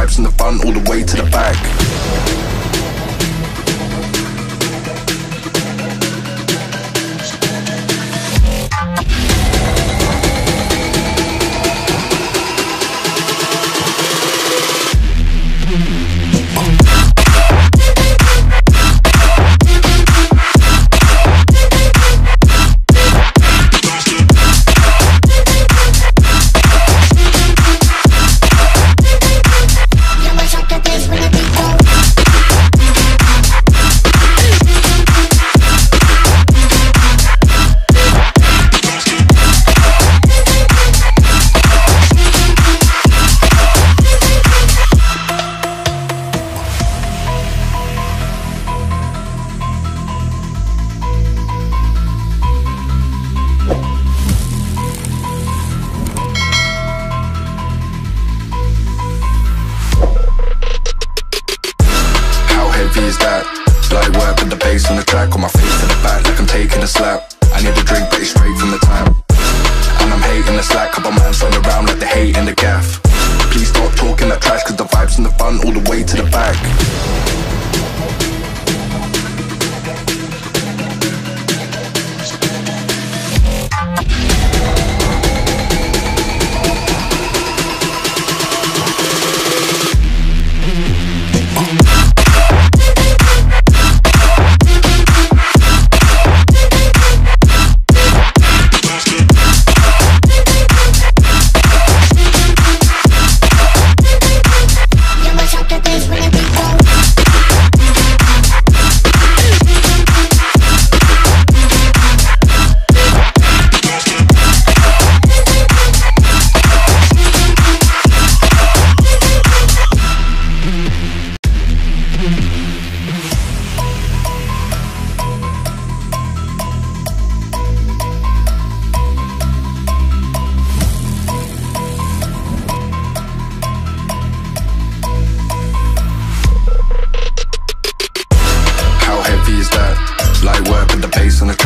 pipes in the front all the way to the back. slap. I need a drink, but it's straight from the tap. And I'm hating the slack, couple man's on the round, like the hate and the gaff.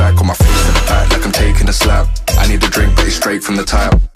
back on my face to the back like I'm taking a slap. I need a drink, but it's straight from the tap.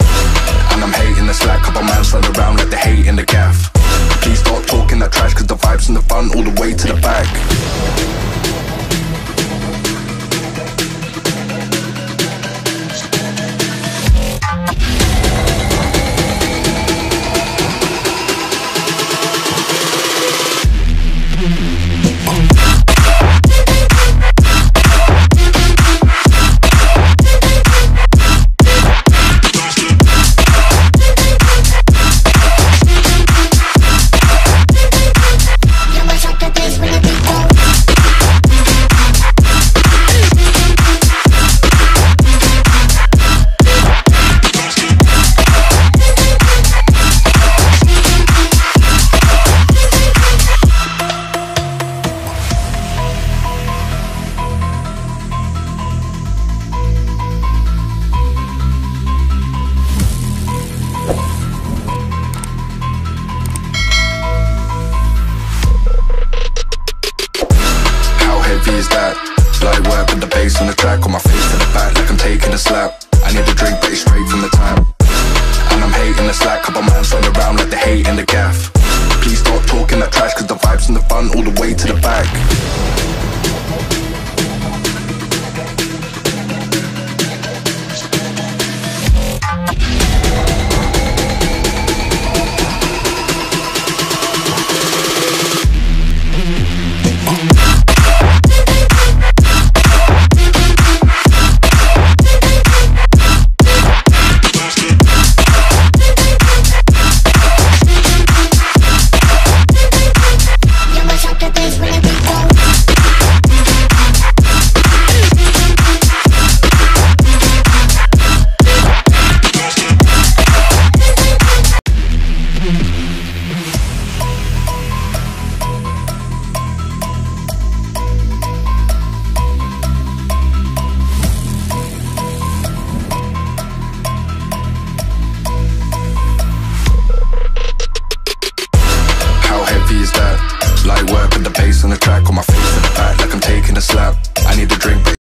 is that? Light work with the bass on the track On my face to the back like I'm taking a slap I need a drink but it's straight from the tap